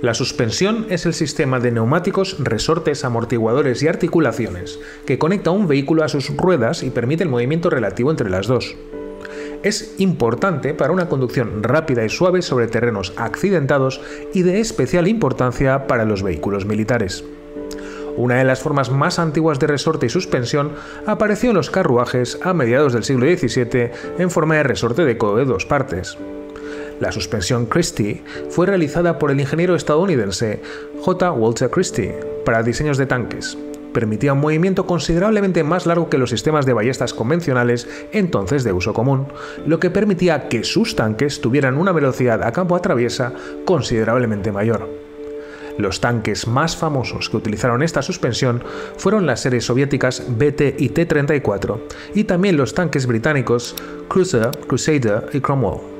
La suspensión es el sistema de neumáticos, resortes, amortiguadores y articulaciones que conecta un vehículo a sus ruedas y permite el movimiento relativo entre las dos. Es importante para una conducción rápida y suave sobre terrenos accidentados y de especial importancia para los vehículos militares. Una de las formas más antiguas de resorte y suspensión apareció en los carruajes a mediados del siglo XVII en forma de resorte de codo de dos partes. La suspensión Christie fue realizada por el ingeniero estadounidense J. Walter Christie para diseños de tanques. Permitía un movimiento considerablemente más largo que los sistemas de ballestas convencionales entonces de uso común, lo que permitía que sus tanques tuvieran una velocidad a campo a traviesa considerablemente mayor. Los tanques más famosos que utilizaron esta suspensión fueron las series soviéticas BT y T-34 y también los tanques británicos Cruiser, Crusader y Cromwell.